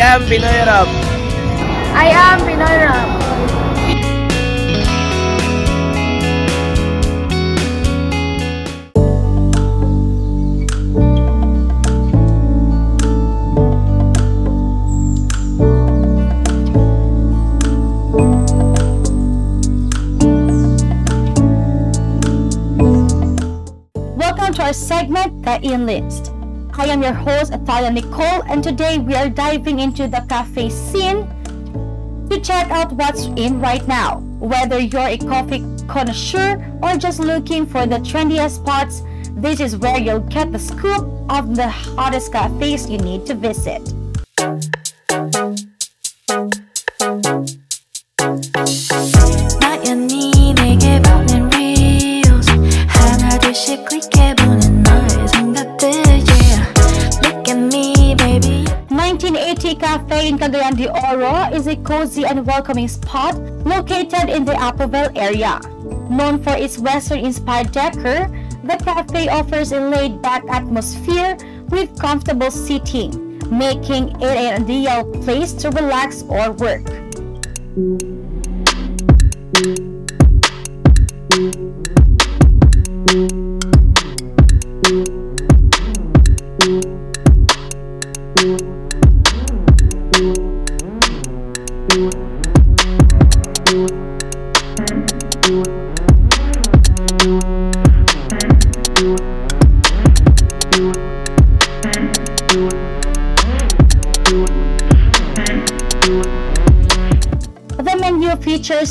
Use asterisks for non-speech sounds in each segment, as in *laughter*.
am Pinoy Rob. I am Pinoy Rob. Welcome to our segment, The In List. I am your host, Athalia Nicole, and today we are diving into the cafe scene to check out what's in right now. Whether you're a coffee connoisseur or just looking for the trendiest spots, this is where you'll get the scoop of the hottest cafes you need to visit. 나연이 내게 보낸 reels 하나둘씩 The cafe in Cagayan de Oro is a cozy and welcoming spot located in the Appleville area. Known for its Western-inspired decor, the cafe offers a laid-back atmosphere with comfortable seating, making it an ideal place to relax or work.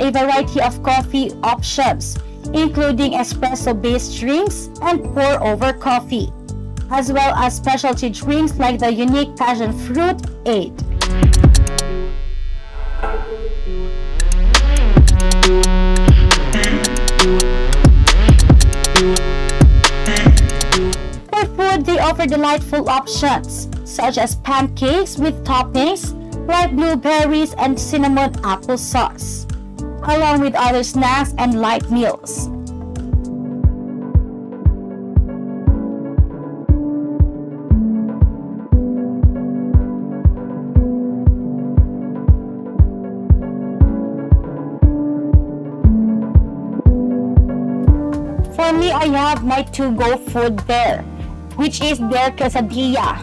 A variety of coffee options, including espresso-based drinks and pour-over coffee, as well as specialty drinks like the unique passion fruit 8. For food, they offer delightful options, such as pancakes with toppings like blueberries and cinnamon apple sauce, along with other snacks and light meals. For me, I have my to-go food there, which is their quesadilla,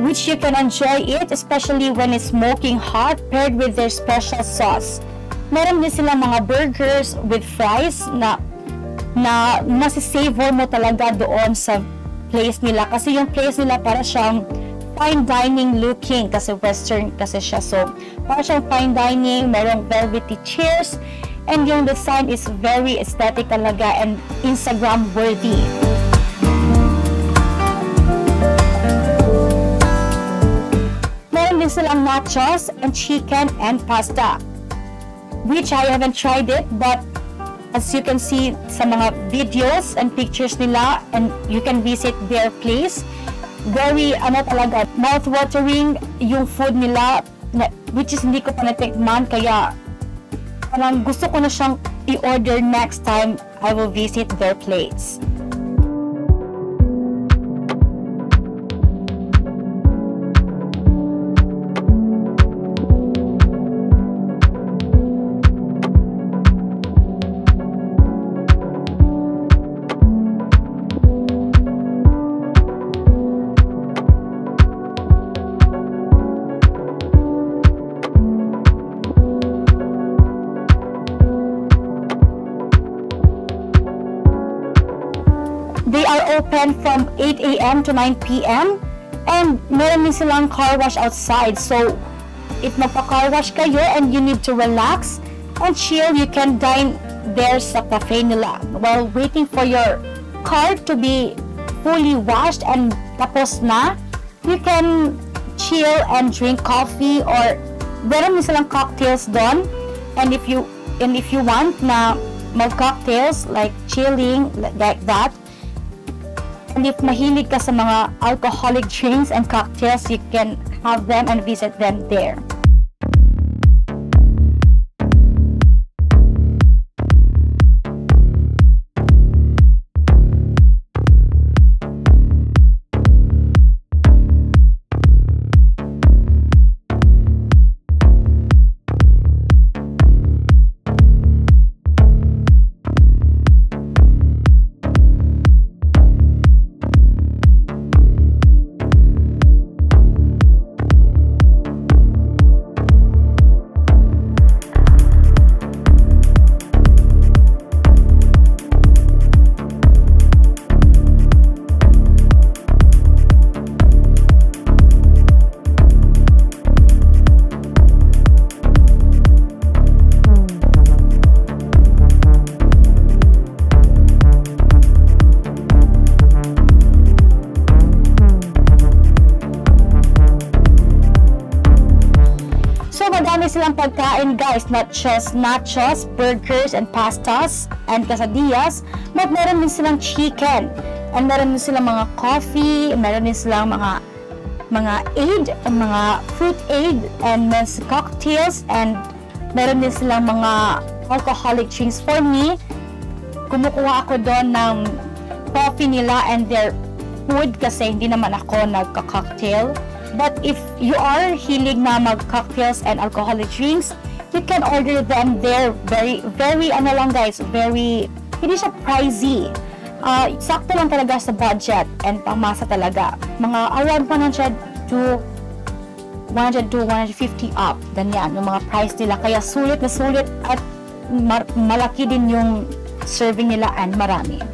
which you can enjoy it especially when it's smoking hot paired with their special sauce. Meron din sila mga burgers with fries na na masisavor mo talaga doon sa place nila. Kasi yung place nila para siyang fine dining looking kasi western kasi siya. So para siyang fine dining merong velvety chairs and yung design is very aesthetic talaga and Instagram worthy. Meron din silang nachos and chicken and pasta which I haven't tried it but as you can see sa mga videos and pictures nila and you can visit their place very ano talaga mouth-watering yung food nila na, which is hindi ko pa natikman kaya parang gusto ko na siyang i-order next time I will visit their place. a.m. to 9 p.m. And meron din silang car wash outside. So, if magpa-car wash kayo and you need to relax and chill, you can dine there sa cafe nila while waiting for your car to be fully washed and tapos na. You can chill and drink coffee or meron din silang cocktails doon. And if you and if you want na mag cocktails like chilling like that, And if mahilig ka sa mga alcoholic drinks and cocktails, you can have them and visit them there. Pagkain guys, not just nachos, burgers, and pastas, and quesadillas, but meron din silang chicken. And meron din silang mga coffee, meron din silang mga mga aid, mga fruit aid, and men's cocktails, and meron din silang mga alcoholic drinks. For me, kumukuha ako doon ng coffee nila and their food kasi hindi naman ako nagka-cocktail. But if you are hilig na mag-cocktails and alcoholic drinks, you can order them there. Very, very, ano lang guys, very, hindi siya pricey. Uh, sakto lang talaga sa budget and pamasa talaga. Mga around 100 to 100 to 150 up. Ganyan, yung mga price nila. Kaya sulit na sulit at mar- malaki din yung serving nila and marami.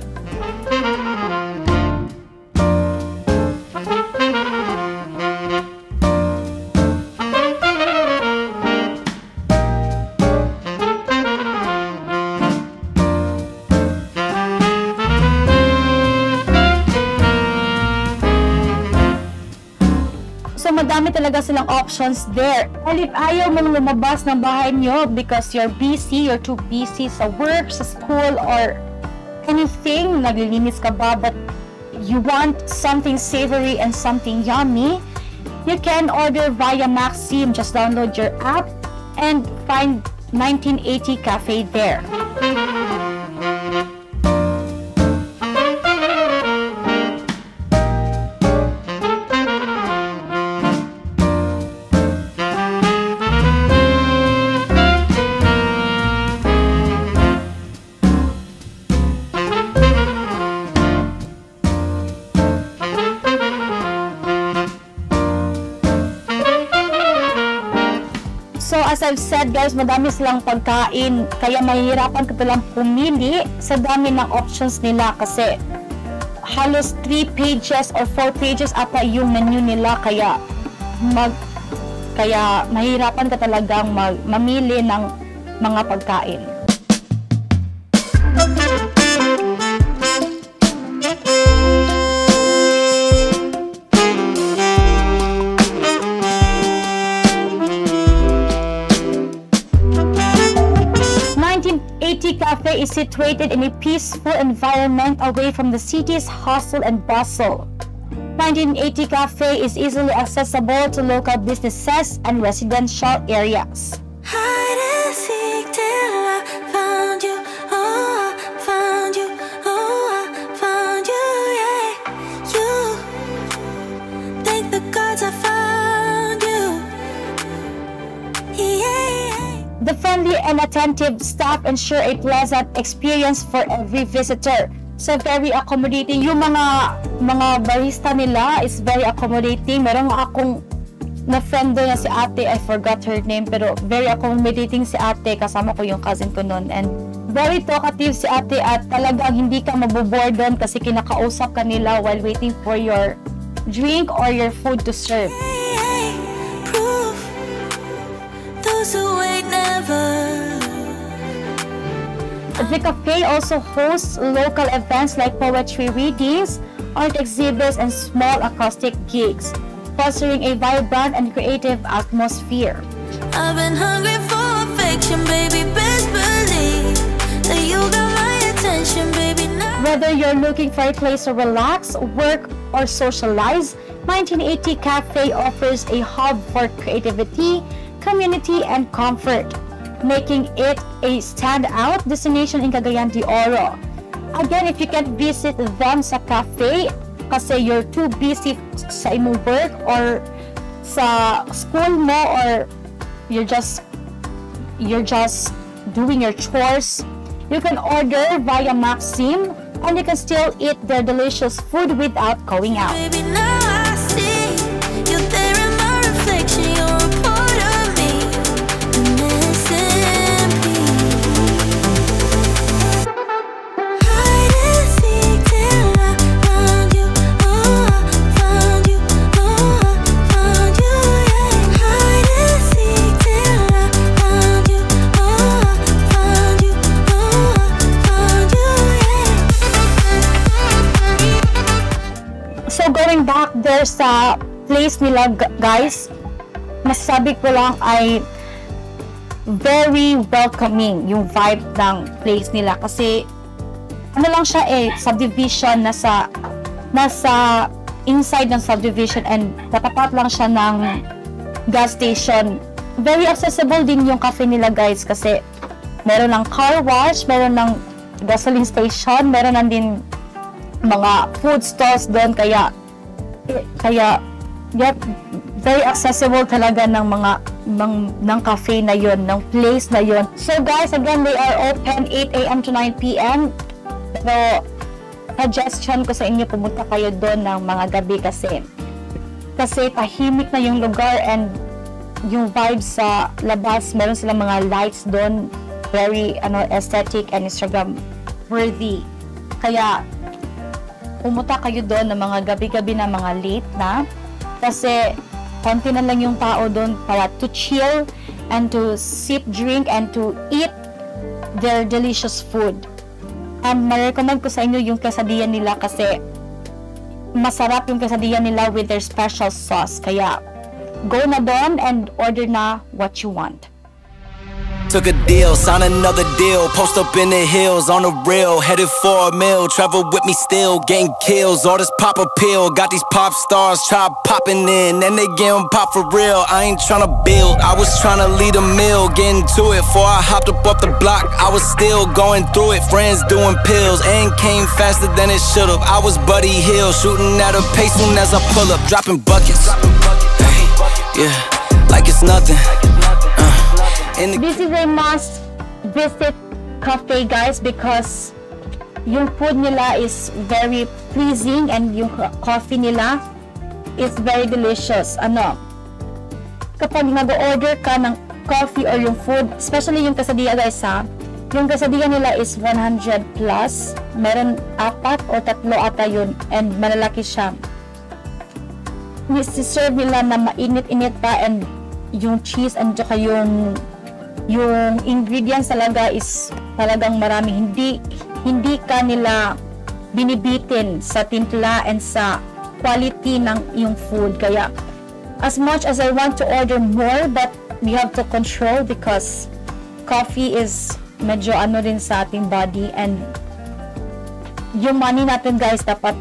Silang options there. And if ayaw mong lumabas ng bahay nyo because you're busy, you're too busy sa work, sa school, or anything, naglilinis ka ba, but you want something savory and something yummy, you can order via Maxim. Just download your app and find 1980 Cafe there. I've said guys, madami silang pagkain kaya mahihirapan ka palang pumili sa dami ng options nila kasi halos 3 pages or 4 pages ata yung menu nila kaya mag kaya mahirapan ka talagang mag, mamili ng mga pagkain. Situated in a peaceful environment away from the city's hustle and bustle. 1980 Cafe is easily accessible to local businesses and residential areas. The friendly and attentive staff ensure a pleasant experience for every visitor. So very accommodating. Yung mga mga barista nila is very accommodating. Meron akong na friend doon na si ate, I forgot her name, pero very accommodating si ate, kasama ko yung cousin ko noon. And very talkative si ate at talagang hindi ka maboboard doon kasi kinakausap ka nila while waiting for your drink or your food to serve. The cafe also hosts local events like poetry readings, art exhibits, and small acoustic gigs, fostering a vibrant and creative atmosphere. I've been hungry for affection, baby. Best believe that you got my attention, baby. Whether you're looking for a place to relax, work, or socialize, 1980 Cafe offers a hub for creativity, community, and comfort, making it a standout destination in Cagayan de Oro. Again, if you can't visit them sa cafe kasi you're too busy sa imong work or sa school mo or you're just you're just doing your chores, you can order via Maxim and you can still eat their delicious food without going out. Place nila gu- guys, masasabi ko lang ay very welcoming yung vibe ng place nila kasi ano lang siya eh, subdivision nasa nasa inside ng subdivision and katapat lang siya ng gas station. Very accessible din yung cafe nila guys kasi meron ng car wash, meron ng gasoline station, meron din mga food stalls doon kaya kaya yep, very accessible talaga ng mga ng, ng cafe na yon ng place na yon so guys again they are open 8 a.m. to 9 p.m. pero suggestion ko sa inyo pumunta kayo doon ng mga gabi kasi kasi tahimik na yung lugar and yung vibe sa labas. Meron silang mga lights doon. Very ano aesthetic and Instagram worthy. Kaya pumunta kayo doon ng mga gabi-gabi na mga late na kasi konti na lang yung tao doon para to chill and to sip drink and to eat their delicious food. And ma-recommend ko sa inyo yung quesadilla nila kasi masarap yung quesadilla nila with their special sauce. Kaya go na doon and order na what you want. Took a deal, signed another deal. Post up in the hills on the rail, headed for a mill. Travel with me still, getting kills. All this pop appeal, got these pop stars try popping in, and they getting pop for real. I ain't tryna build, I was tryna lead a mill, getting to it. Before I hopped up off the block, I was still going through it. Friends doing pills, and came faster than it should've. I was Buddy Hield, shooting at a pace soon as I pull up, dropping buckets. Yeah, like it's nothing. The This is a must visit cafe guys because yung food nila is very pleasing and yung co- coffee nila is very delicious. Ano, kapag nag-order ka ng coffee or yung food, especially yung quesadilla guys ha, yung quesadilla nila is 100 plus. Meron apat o tatlo ata yun and malalaki siya. Nisi-serve nila na mainit-init pa and yung cheese and saka yung yung ingredients talaga is talagang marami hindi hindi ka nila binibitin sa timpla and sa quality ng yung food. Kaya as much as I want to order more but we have to control because coffee is medyo ano rin sa ating body and yung money natin guys dapat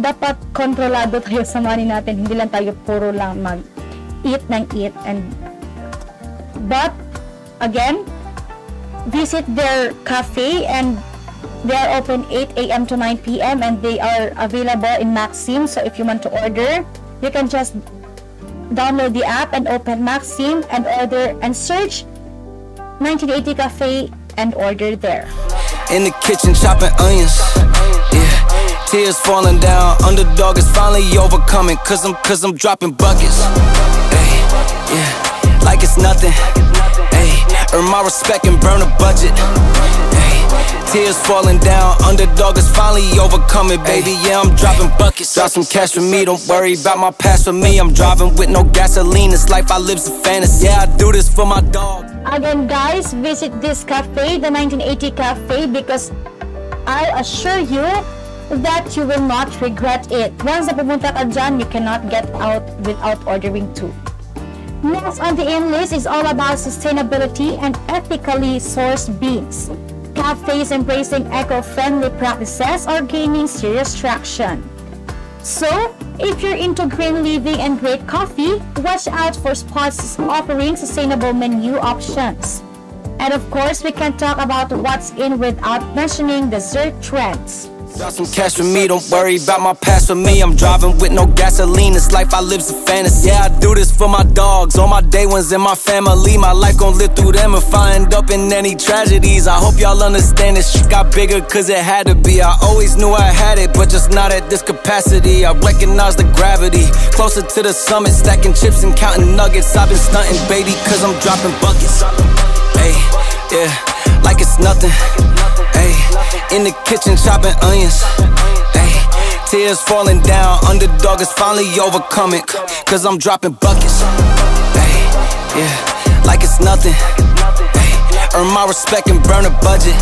dapat kontrolado *laughs* tayo sa money natin. Hindi lang tayo puro lang mag eat ng eat and but again visit their cafe and they are open 8 a.m. to 9 p.m. and they are available in Maxim so if you want to order you can just download the app and open Maxim and order and search 1980 cafe and order there In the kitchen chopping onions. Tears falling down. Underdog is finally overcoming. Cause I'm cause I'm dropping buckets. Hey, yeah. Like it's nothing. Earn my respect and burn a budget. Tears falling down. Underdog is finally overcoming, baby. Yeah, I'm dropping buckets. Drop some cash for me. Don't worry about my past for me. I'm driving with no gasoline. This life I live's a fantasy. Yeah, I do this for my dog. Again, guys, visit this cafe, the 1980 Cafe, because I assure you that you will not regret it. Once na pumunta ka dyan, you cannot get out without ordering too. Next on the in list is all about sustainability and ethically sourced beans. Cafes embracing eco-friendly practices are gaining serious traction. So, if you're into green living and great coffee, watch out for spots offering sustainable menu options. And of course, we can talk about what's in without mentioning dessert trends. Got some cash for me, don't worry about my past for me. I'm driving with no gasoline, this life I live's a fantasy. Yeah, I do this for my dogs, all my day ones and my family. My life gon' live through them if I end up in any tragedies. I hope y'all understand this shit got bigger cause it had to be. I always knew I had it, but just not at this capacity. I recognize the gravity, closer to the summit, stacking chips and counting nuggets. I've been stunting, baby, cause I'm dropping buckets. Hey, yeah, like it's nothing. Hey, in the kitchen chopping onions. Hey, tears falling down. Underdog is finally overcoming. Cause I'm dropping buckets. Hey, yeah, like it's nothing. Hey, earn my respect and burn a budget.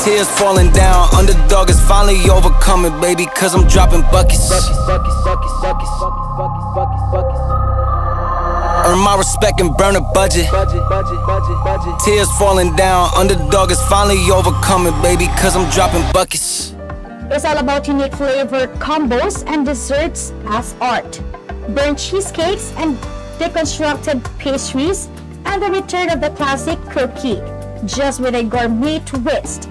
Tears falling down. Underdog is finally overcoming, baby. Cause I'm dropping buckets. Earn my respect and burn a budget. Tears falling down, underdog is finally overcoming, baby, cause I'm dropping buckets. It's all about unique flavor combos and desserts as art. Burnt cheesecakes and deconstructed pastries, and the return of the classic cookie, just with a gourmet twist.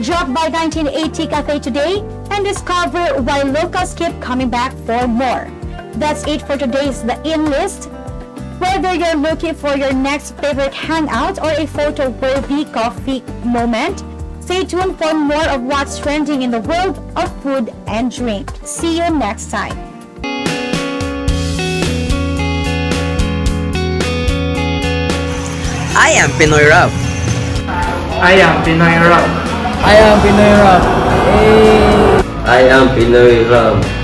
Drop by 1980 Cafe today and discover why locals keep coming back for more. That's it for today's The In List. Whether you're looking for your next favorite hangout or a photo-worthy coffee moment, stay tuned for more of what's trending in the world of food and drink. See you next time. I am Pinoy Rob. I am Pinoy Rock. I am Pinoy Rob. I am Pinoy Ram.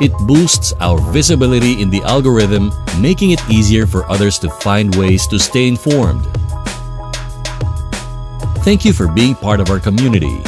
It boosts our visibility in the algorithm, making it easier for others to find ways to stay informed. Thank you for being part of our community